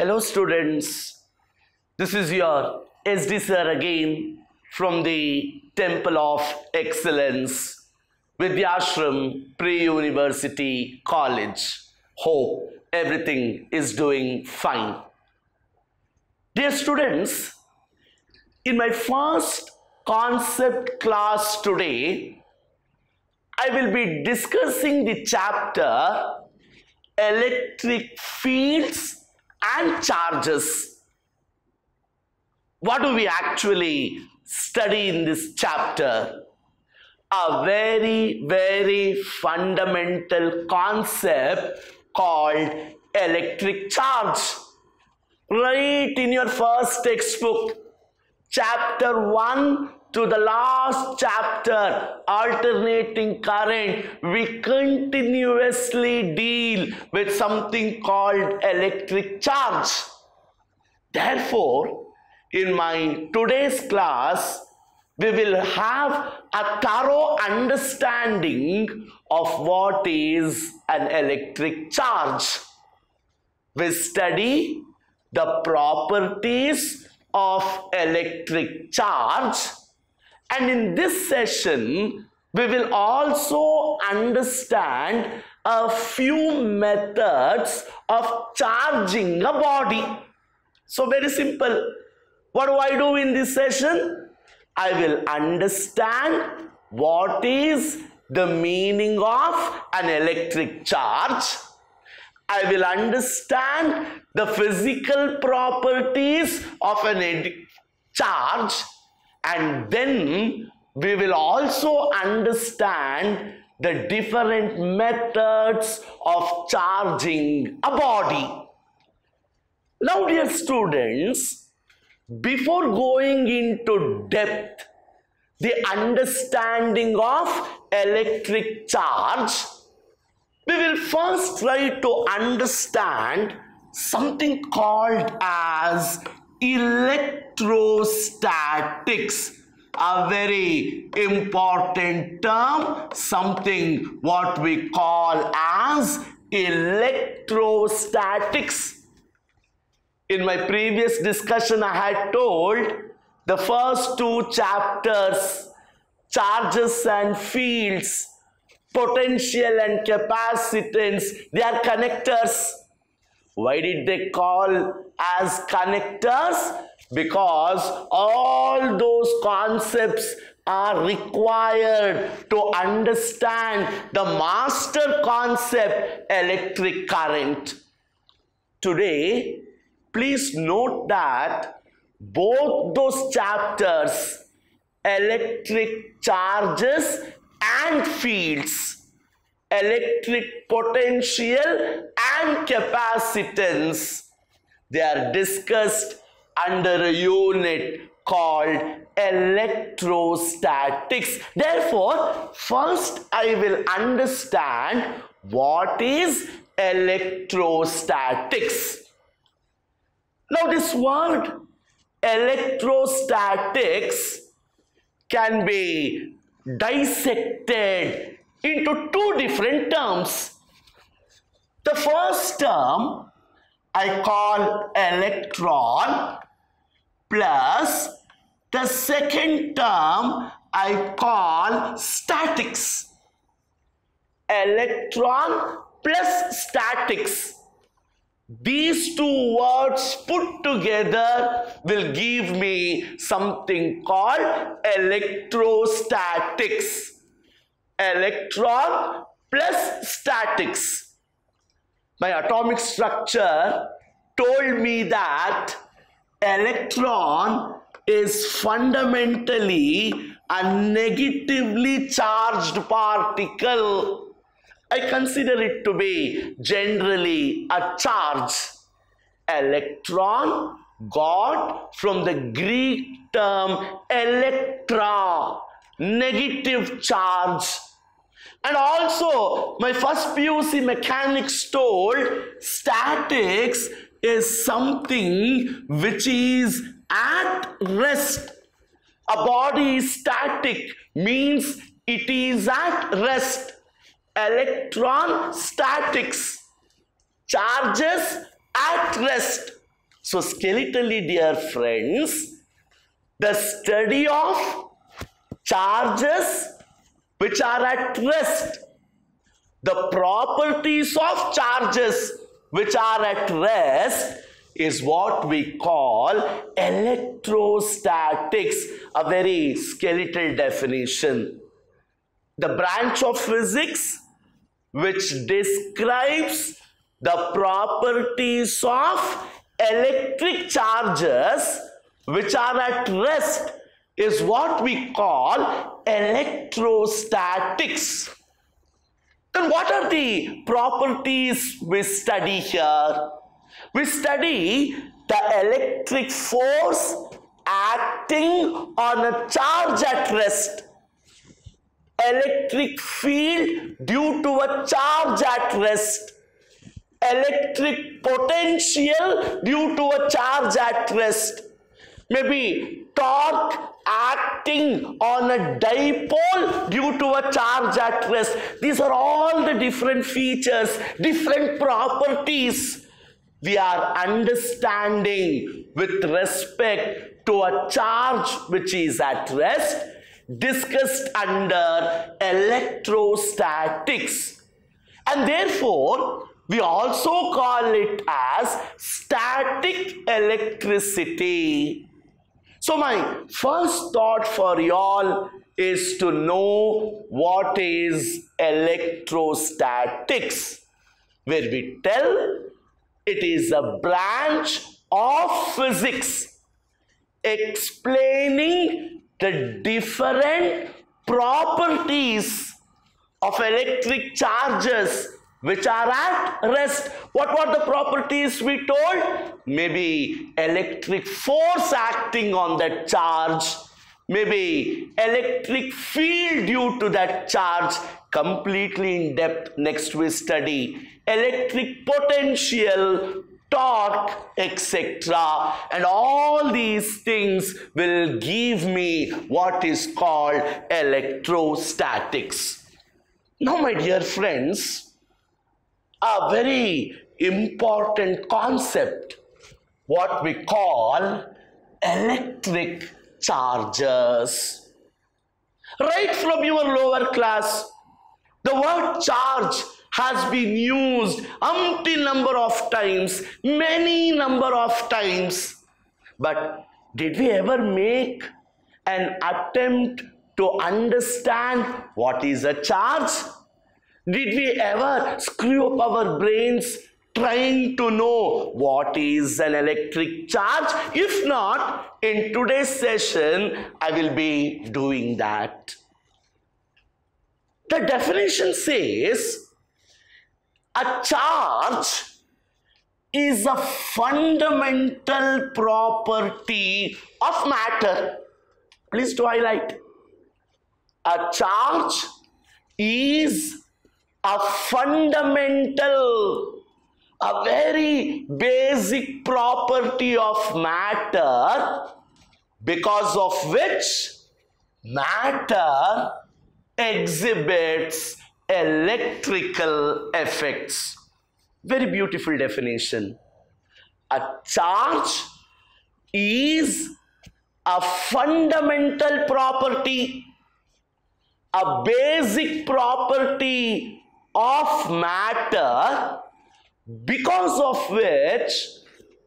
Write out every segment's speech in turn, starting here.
Hello students, this is your SD sir again from the Temple of Excellence, Vidhyaashram Pre-University College. Hope everything is doing fine. Dear students, in my first concept class today, I will be discussing the chapter electric fields and charges. What do we actually study in this chapter? A very, very fundamental concept called electric charge. Right in your first textbook, chapter 1 to the last chapter, alternating current, we continuously deal with something called electric charge. Therefore, in my today's class, we will have a thorough understanding of what is an electric charge. We study the properties of electric charge and in this session we will also understand a few methods of charging a body. So very simple. What do I do in this session? I will understand what is the meaning of an electric charge I will understand the physical properties of an charge and then we will also understand the different methods of charging a body. Now dear students, before going into depth, the understanding of electric charge, we will first try to understand something called as electrostatics a very important term something what we call as electrostatics. In my previous discussion i had told the first two chapters charges and fields potential and capacitance they are connectors why did they call as connectors? Because all those concepts are required to understand the master concept electric current. Today please note that both those chapters electric charges and fields, electric potential and capacitance. They are discussed under a unit called electrostatics. Therefore, first I will understand what is electrostatics. Now this word electrostatics can be dissected into two different terms. The first term I call electron plus the second term I call statics. Electron plus statics. These two words put together will give me something called electrostatics. Electron plus statics. My atomic structure told me that electron is fundamentally a negatively charged particle I consider it to be generally a charge. Electron got from the Greek term electra, negative charge. And also, my first PUC mechanics told statics is something which is at rest. A body is static means it is at rest electron statics charges at rest So, skeletally, dear friends, the study of charges which are at rest, the properties of charges which are at rest is what we call electrostatics, a very skeletal definition. The branch of physics which describes the properties of electric charges which are at rest is what we call electrostatics. Then what are the properties we study here? We study the electric force acting on a charge at rest. Electric field due to a charge at rest. Electric potential due to a charge at rest. Maybe torque acting on a dipole due to a charge at rest. These are all the different features, different properties we are understanding with respect to a charge which is at rest discussed under electrostatics. And therefore, we also call it as static electricity. So my first thought for y'all is to know what is electrostatics where we tell it is a branch of physics explaining the different properties of electric charges which are at rest. What were the properties we told? Maybe electric force acting on that charge, maybe electric field due to that charge, completely in depth next we study electric potential, torque, etc. And all these things will give me what is called electrostatics. Now, my dear friends, a very important concept, what we call electric charges. Right from your lower class, the word charge has been used umpteen number of times, many number of times. But did we ever make an attempt to understand what is a charge? Did we ever screw up our brains trying to know what is an electric charge? If not, in today's session, I will be doing that. The definition says a charge is a fundamental property of matter. Please to highlight. A charge is a fundamental, a very basic property of matter because of which matter exhibits electrical effects. Very beautiful definition. A charge is a fundamental property, a basic property of matter because of which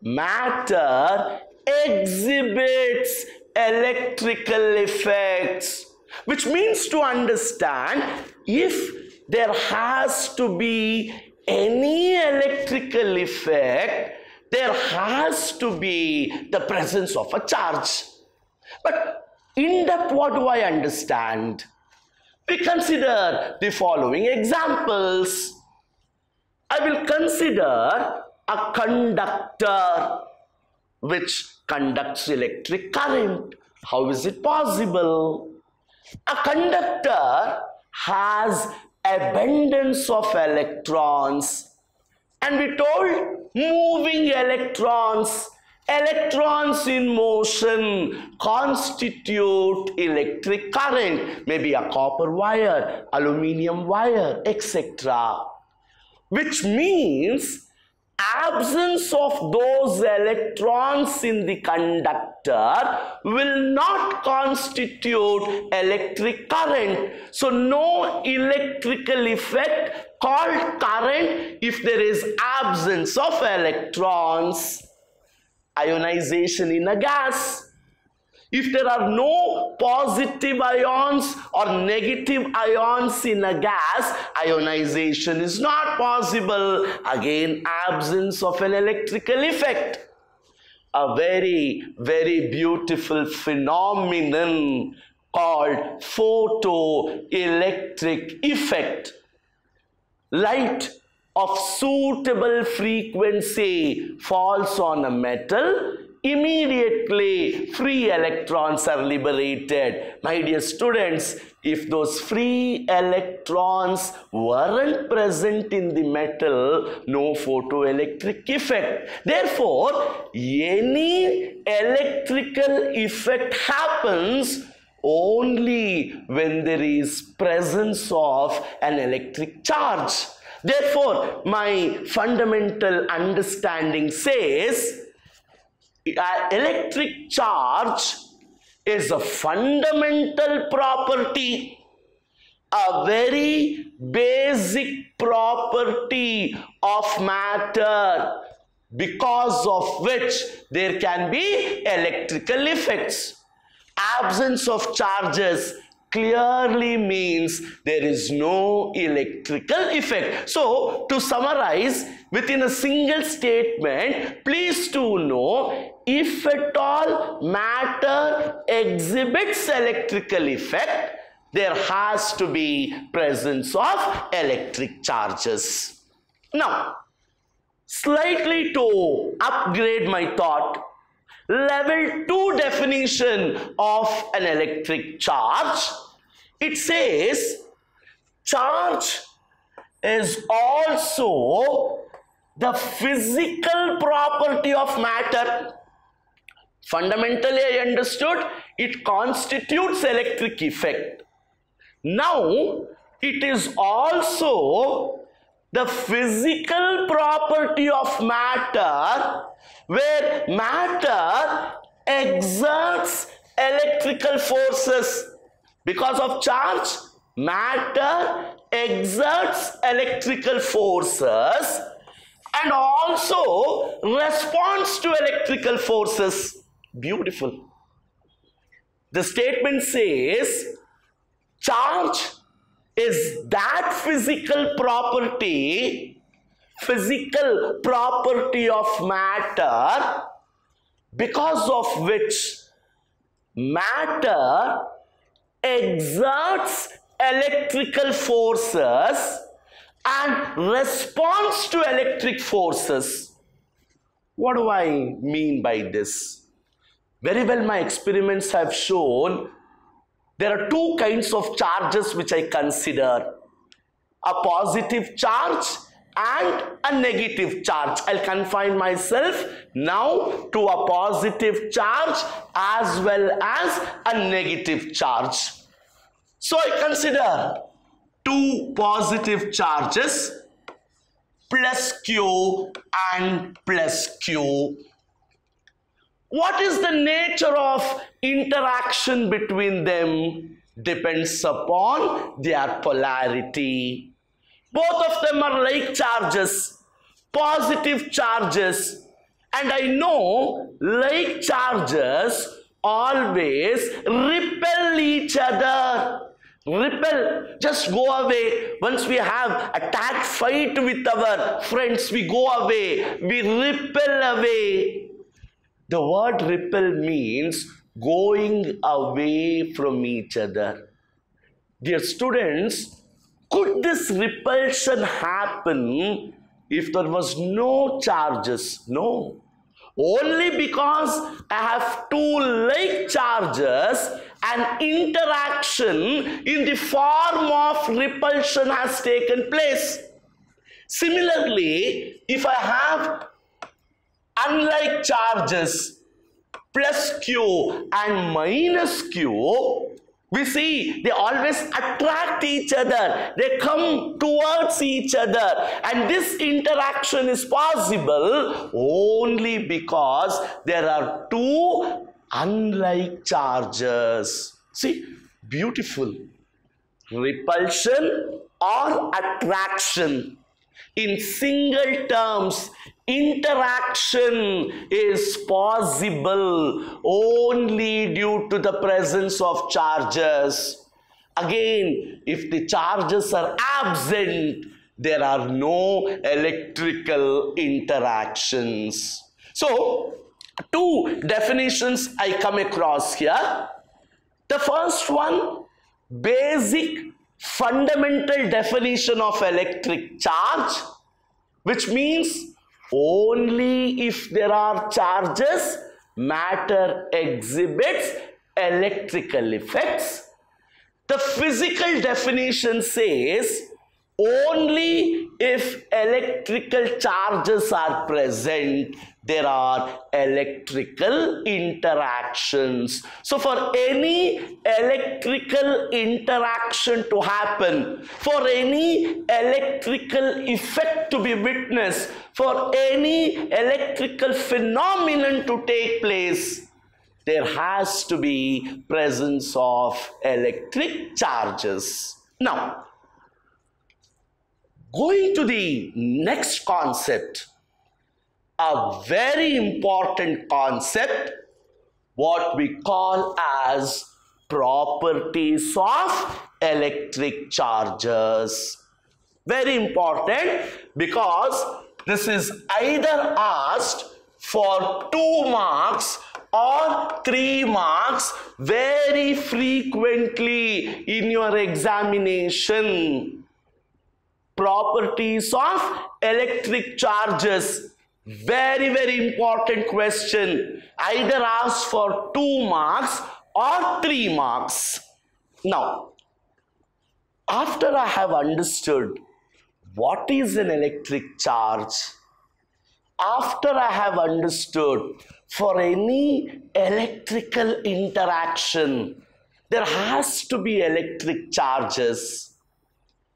matter exhibits electrical effects which means to understand if there has to be any electrical effect, there has to be the presence of a charge. But in depth, what do I understand? We consider the following examples. I will consider a conductor which conducts electric current. How is it possible? A conductor has abundance of electrons and we told moving electrons electrons in motion constitute electric current maybe a copper wire aluminium wire etc which means absence of those electrons in the conductor will not constitute electric current. So no electrical effect called current if there is absence of electrons. Ionization in a gas if there are no positive ions or negative ions in a gas, ionization is not possible. Again, absence of an electrical effect. A very, very beautiful phenomenon called photoelectric effect. Light of suitable frequency falls on a metal immediately free electrons are liberated. My dear students, if those free electrons weren't present in the metal, no photoelectric effect. Therefore, any electrical effect happens only when there is presence of an electric charge. Therefore, my fundamental understanding says electric charge is a fundamental property a very basic property of matter because of which there can be electrical effects. Absence of charges clearly means there is no electrical effect. So, to summarize, within a single statement, please to know if at all matter exhibits electrical effect, there has to be presence of electric charges. Now, slightly to upgrade my thought, level 2 definition of an electric charge. It says charge is also the physical property of matter. Fundamentally i understood it constitutes electric effect. Now it is also the physical property of matter where matter exerts electrical forces. Because of charge matter exerts electrical forces and also responds to electrical forces. Beautiful. The statement says charge is that physical property physical property of matter because of which matter exerts electrical forces and responds to electric forces. What do I mean by this? Very well my experiments have shown there are two kinds of charges which I consider. A positive charge and a negative charge. I'll confine myself now to a positive charge as well as a negative charge. So I consider two positive charges plus Q and plus Q. What is the nature of interaction between them depends upon their polarity. Both of them are like charges, positive charges. And I know like charges always repel each other. Repel, just go away. Once we have attack fight with our friends, we go away. We repel away. The word repel means going away from each other. Dear students, could this repulsion happen if there was no charges? No. Only because I have two like charges, an interaction in the form of repulsion has taken place. Similarly, if I have unlike charges plus q and minus q, we see they always attract each other. They come towards each other. And this interaction is possible only because there are two unlike charges. See beautiful. Repulsion or attraction. In single terms interaction is possible only due to the presence of charges. Again if the charges are absent there are no electrical interactions. So two definitions i come across here. The first one basic fundamental definition of electric charge which means only if there are charges, matter exhibits electrical effects. The physical definition says only if electrical charges are present there are electrical interactions. So for any electrical interaction to happen for any electrical effect to be witnessed for any electrical phenomenon to take place there has to be presence of electric charges. Now Going to the next concept, a very important concept, what we call as properties of electric charges. Very important because this is either asked for 2 marks or 3 marks very frequently in your examination properties of electric charges very very important question. Either asked for 2 marks or 3 marks. Now after i have understood what is an electric charge after i have understood for any electrical interaction there has to be electric charges.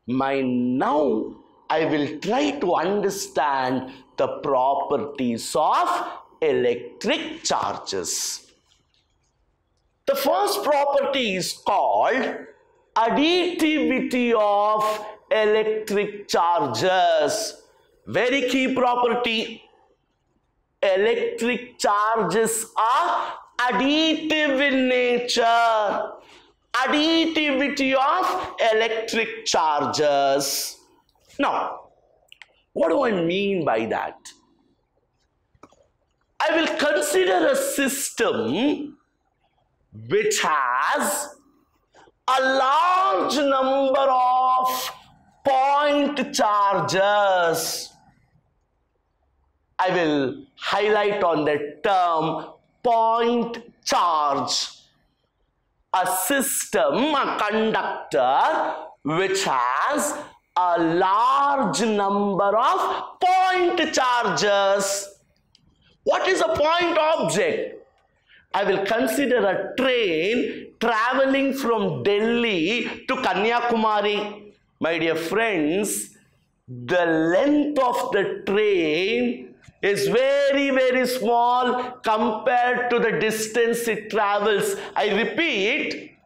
My now I will try to understand the properties of electric charges. The first property is called additivity of electric charges. Very key property. Electric charges are additive in nature additivity of electric charges. Now, what do I mean by that? I will consider a system which has a large number of point charges. I will highlight on the term point charge a system, a conductor which has a large number of point charges. What is a point object? I will consider a train traveling from Delhi to Kanyakumari. My dear friends, the length of the train is very very small compared to the distance it travels. I repeat,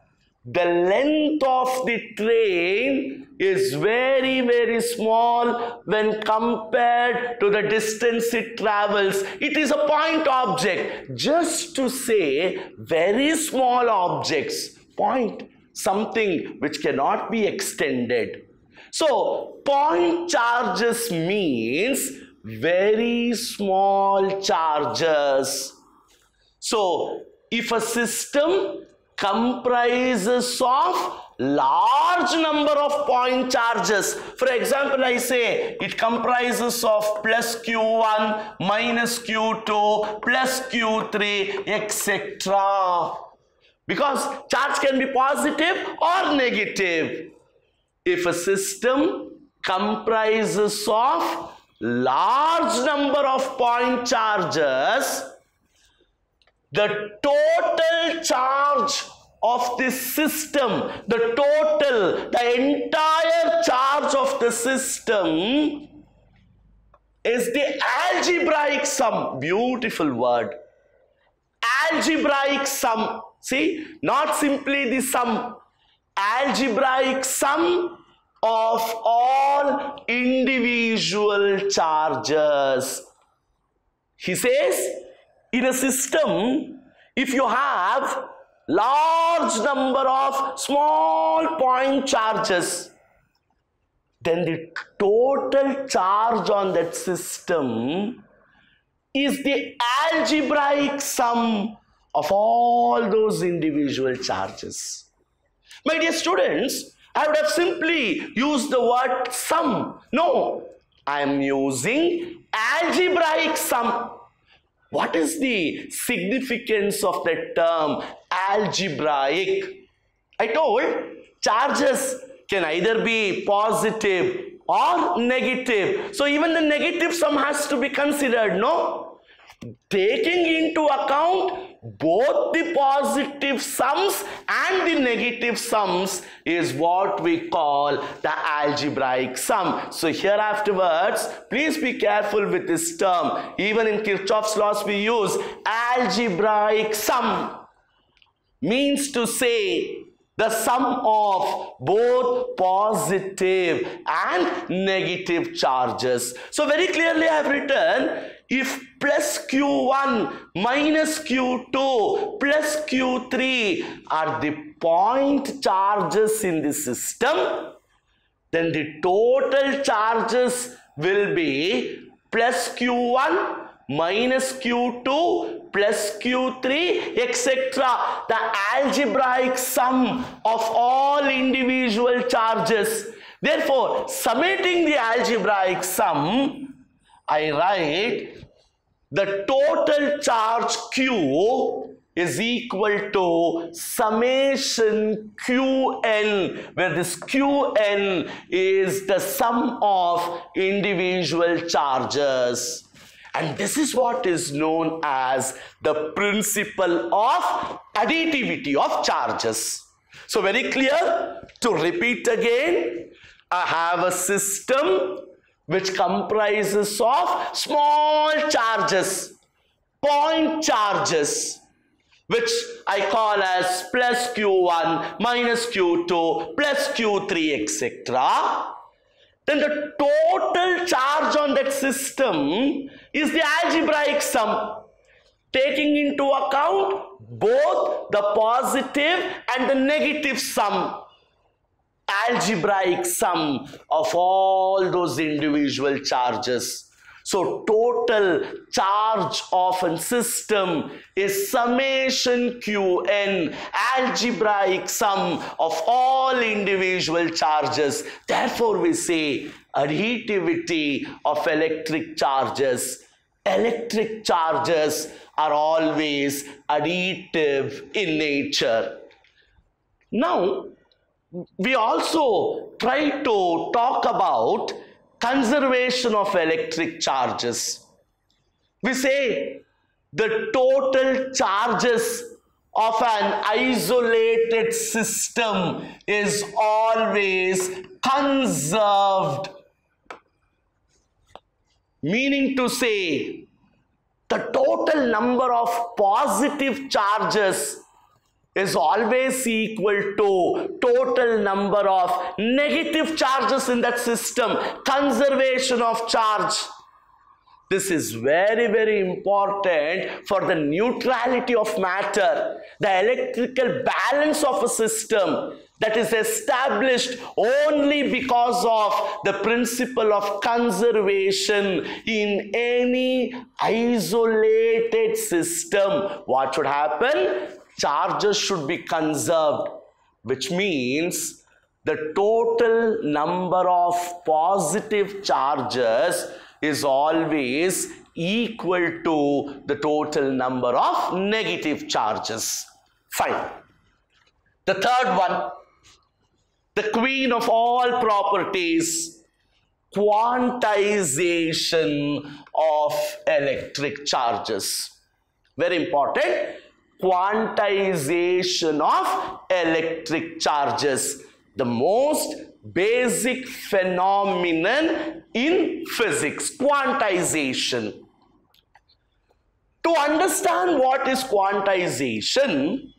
the length of the train is very very small when compared to the distance it travels. It is a point object. Just to say very small objects, point something which cannot be extended. So point charges means very small charges. So, if a system comprises of large number of point charges. For example i say it comprises of plus q1 minus q2 plus q3 etc because charge can be positive or negative. If a system comprises of large number of point charges, the total charge of this system, the total, the entire charge of the system is the algebraic sum. Beautiful word. Algebraic sum. See, not simply the sum. Algebraic sum of all individual charges. He says, in a system, if you have large number of small point charges, then the total charge on that system is the algebraic sum of all those individual charges. My dear students, I would have simply used the word sum. No, I am using algebraic sum. What is the significance of that term algebraic? I told charges can either be positive or negative. So even the negative sum has to be considered, no? Taking into account both the positive sums and the negative sums is what we call the algebraic sum. So here afterwards, please be careful with this term. Even in Kirchhoff's laws, we use algebraic sum. Means to say the sum of both positive and negative charges. So very clearly I have written if plus q1 minus q2 plus q3 are the point charges in the system, then the total charges will be plus q1 minus q2 plus q3 etc. The algebraic sum of all individual charges. Therefore, summating the algebraic sum, I write the total charge q is equal to summation qn where this qn is the sum of individual charges and this is what is known as the principle of additivity of charges. So very clear, to repeat again, I have a system which comprises of small charges, point charges, which I call as plus q1 minus q2 plus q3 etc then the total charge system is the algebraic sum taking into account both the positive and the negative sum algebraic sum of all those individual charges so total charge of a system is summation Qn, algebraic sum of all individual charges. Therefore we say additivity of electric charges. Electric charges are always additive in nature. Now, we also try to talk about conservation of electric charges. We say the total charges of an isolated system is always conserved. Meaning to say, the total number of positive charges is always equal to total number of negative charges in that system conservation of charge. This is very very important for the neutrality of matter. The electrical balance of a system that is established only because of the principle of conservation in any isolated system what should happen charges should be conserved which means the total number of positive charges is always equal to the total number of negative charges. Fine. The third one, the queen of all properties, quantization of electric charges. Very important quantization of electric charges. The most basic phenomenon in physics, quantization. To understand what is quantization,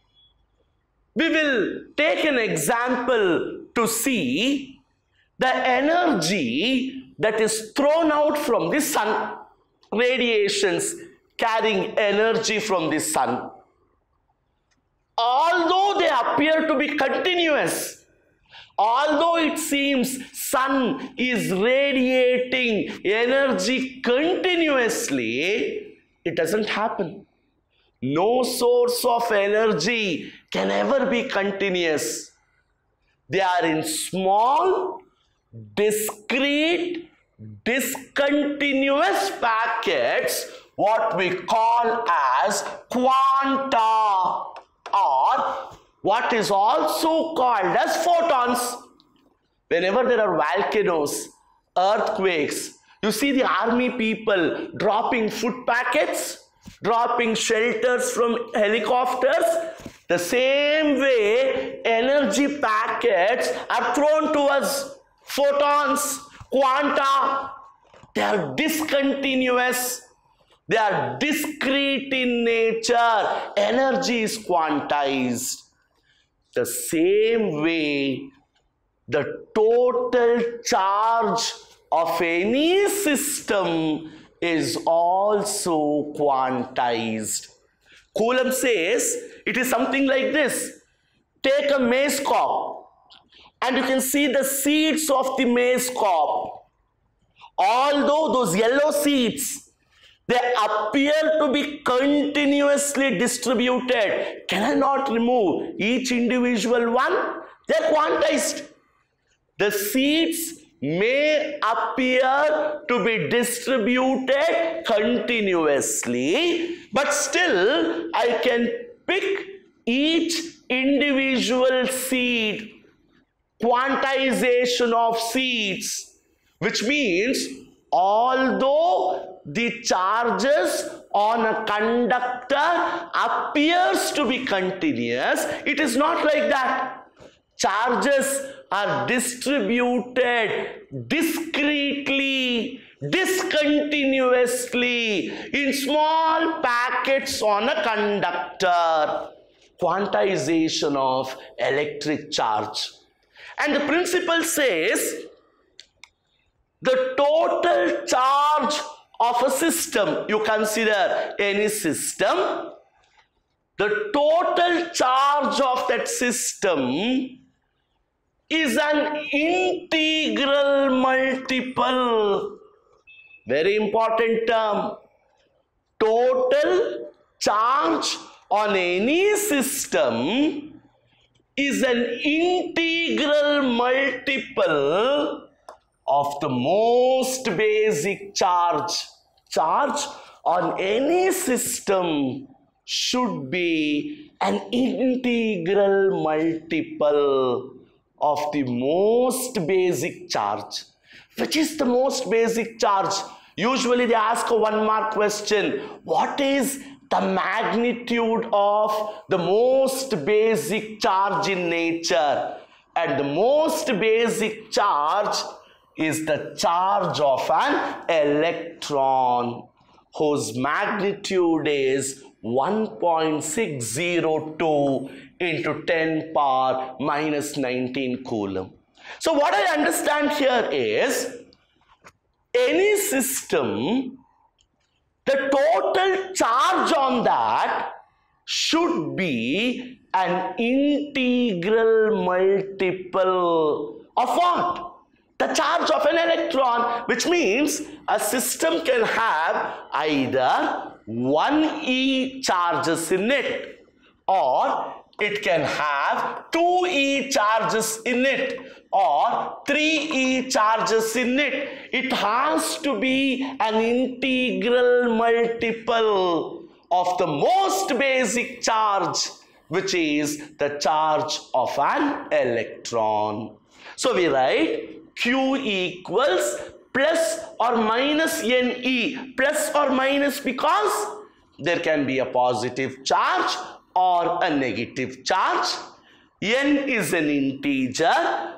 we will take an example to see the energy that is thrown out from the sun, radiations carrying energy from the sun. Although they appear to be continuous, although it seems sun is radiating energy continuously, it doesn't happen. No source of energy can ever be continuous. They are in small, discrete, discontinuous packets, what we call as quanta or what is also called as photons. Whenever there are volcanoes, earthquakes, you see the army people dropping food packets, dropping shelters from helicopters. The same way energy packets are thrown to us, photons, quanta, they are discontinuous they are discrete in nature. Energy is quantized. The same way, the total charge of any system is also quantized. Coulomb says it is something like this. Take a maize cob and you can see the seeds of the maize cob. Although those yellow seeds they appear to be continuously distributed. Can I not remove each individual one? They are quantized. The seeds may appear to be distributed continuously, but still I can pick each individual seed, quantization of seeds, which means although the charges on a conductor appears to be continuous it is not like that. Charges are distributed discretely discontinuously in small packets on a conductor. Quantization of electric charge. And the principle says the total charge of a system, you consider any system, the total charge of that system is an integral multiple. Very important term. Total charge on any system is an integral multiple of the most basic charge. Charge on any system should be an integral multiple of the most basic charge. Which is the most basic charge? Usually they ask a one mark question. What is the magnitude of the most basic charge in nature? And the most basic charge is the charge of an electron whose magnitude is 1.602 into 10 power minus 19 coulomb. So what I understand here is any system the total charge on that should be an integral multiple of what? The charge of an electron which means a system can have either 1e charges in it or it can have 2e charges in it or 3e charges in it. It has to be an integral multiple of the most basic charge which is the charge of an electron. So we write Q equals plus or minus Ne plus or minus because there can be a positive charge or a negative charge. n is an integer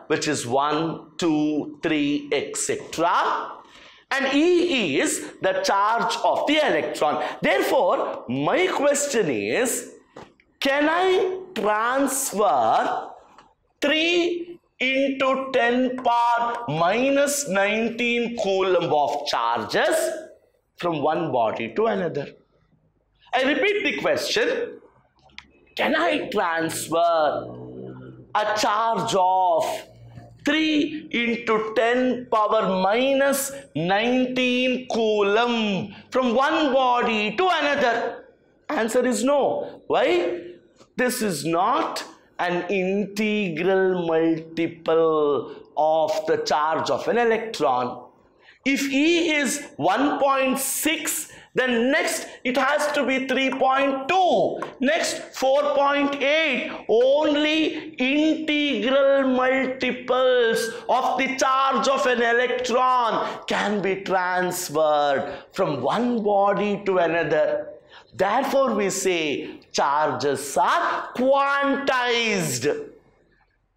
which is 1, 2, 3, etc. And E is the charge of the electron. Therefore, my question is, can I transfer 3 into 10 power minus 19 coulomb of charges from one body to another? I repeat the question. Can I transfer a charge of 3 into 10 power minus 19 coulomb from one body to another? Answer is no. Why? This is not an integral multiple of the charge of an electron. If E is 1.6 then next it has to be 3.2 next 4.8 only integral multiples of the charge of an electron can be transferred from one body to another therefore we say charges are quantized.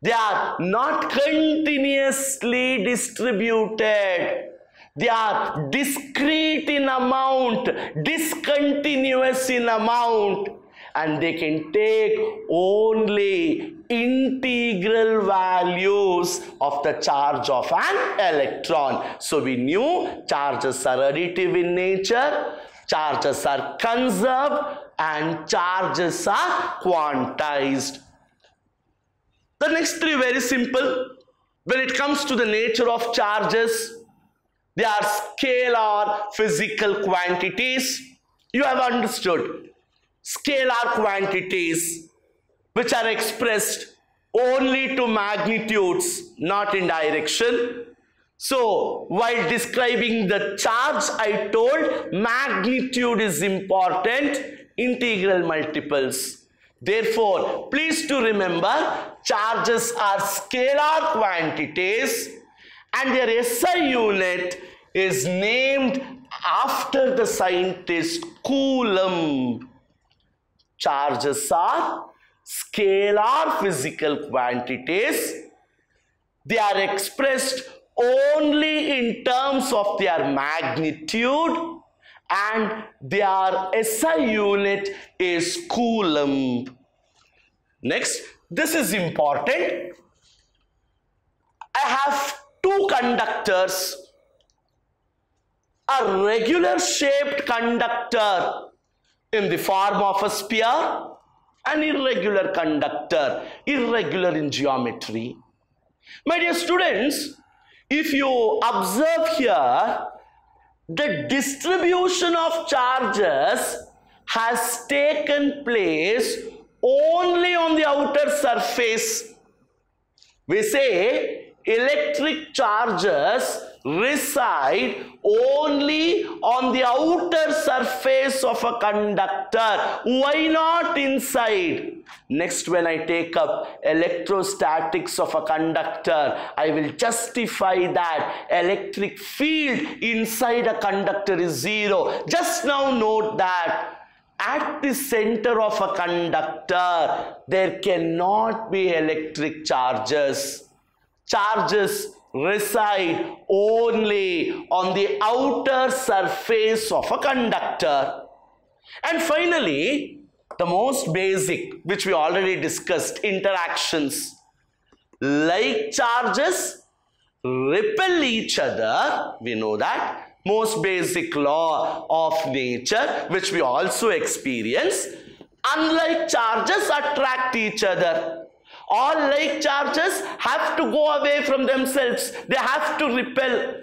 They are not continuously distributed. They are discrete in amount, discontinuous in amount, and they can take only integral values of the charge of an electron. So we knew charges are additive in nature, charges are conserved, and charges are quantized. The next three very simple. When it comes to the nature of charges, they are scalar physical quantities. You have understood. Scalar quantities which are expressed only to magnitudes, not in direction. So, while describing the charge, I told magnitude is important, integral multiples. Therefore, please to remember, charges are scalar quantities and their SI unit is named after the scientist Coulomb. Charges are scalar physical quantities. They are expressed only in terms of their magnitude and their SI unit is Coulomb. Next, this is important. I have two conductors a regular shaped conductor in the form of a sphere, an irregular conductor, irregular in geometry. My dear students, if you observe here, the distribution of charges has taken place only on the outer surface. We say electric charges reside only on the outer surface of a conductor. Why not inside? Next, when I take up electrostatics of a conductor, I will justify that electric field inside a conductor is zero. Just now note that at the center of a conductor, there cannot be electric charges. Charges reside only on the outer surface of a conductor. And finally, the most basic, which we already discussed, interactions. Like charges repel each other, we know that. Most basic law of nature, which we also experience. Unlike charges attract each other all like charges have to go away from themselves. They have to repel.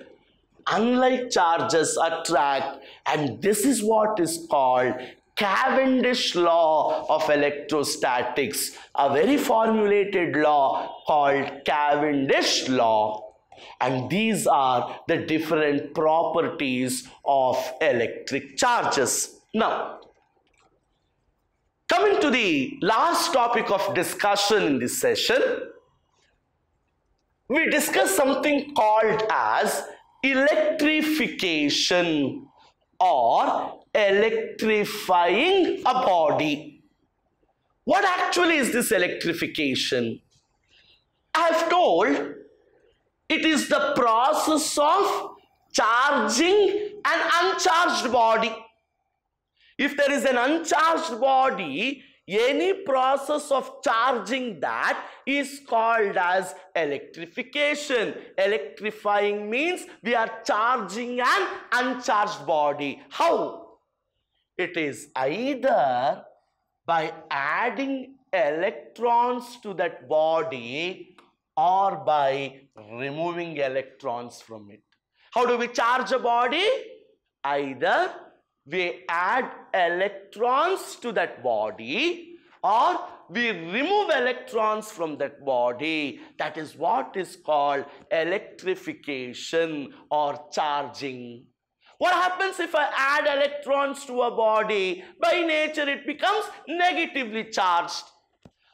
Unlike charges attract and this is what is called Cavendish law of electrostatics, a very formulated law called Cavendish law. And these are the different properties of electric charges. Now, Coming to the last topic of discussion in this session, we discuss something called as electrification or electrifying a body. What actually is this electrification? I have told it is the process of charging an uncharged body. If there is an uncharged body, any process of charging that is called as electrification. Electrifying means we are charging an uncharged body. How? It is either by adding electrons to that body or by removing electrons from it. How do we charge a body? Either we add electrons to that body or we remove electrons from that body. That is what is called electrification or charging. What happens if I add electrons to a body? By nature it becomes negatively charged.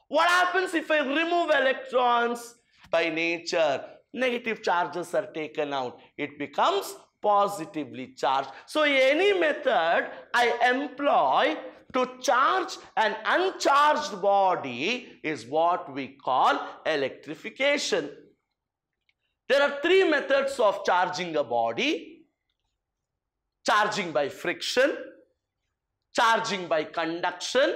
What happens if I remove electrons? By nature negative charges are taken out. It becomes positively charged. So any method I employ to charge an uncharged body is what we call electrification. There are three methods of charging a body. Charging by friction, charging by conduction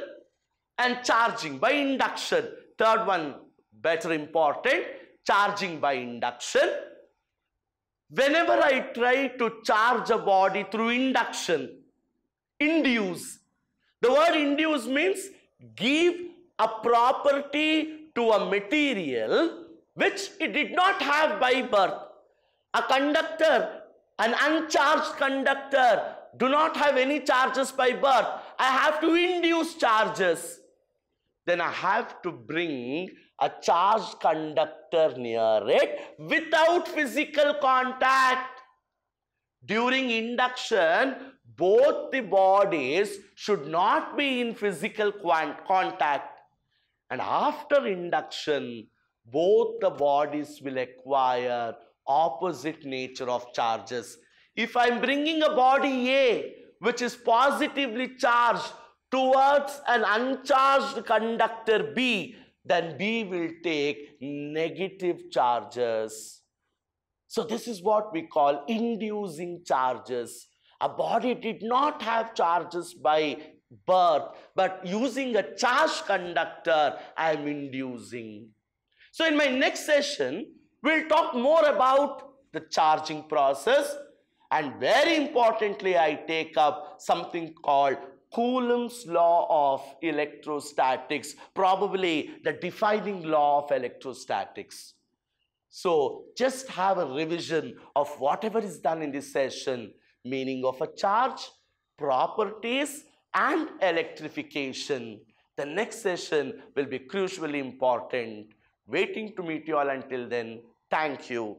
and charging by induction. Third one better important, charging by induction Whenever I try to charge a body through induction, induce, the word induce means give a property to a material which it did not have by birth. A conductor, an uncharged conductor, do not have any charges by birth. I have to induce charges. Then I have to bring a charged conductor near it without physical contact. During induction, both the bodies should not be in physical contact. And after induction, both the bodies will acquire opposite nature of charges. If I'm bringing a body A, which is positively charged towards an uncharged conductor B, then B will take negative charges. So this is what we call inducing charges. A body did not have charges by birth, but using a charge conductor, I am inducing. So in my next session, we'll talk more about the charging process and very importantly, I take up something called Coulomb's law of electrostatics, probably the defining law of electrostatics. So just have a revision of whatever is done in this session, meaning of a charge, properties and electrification. The next session will be crucially important. Waiting to meet you all until then. Thank you.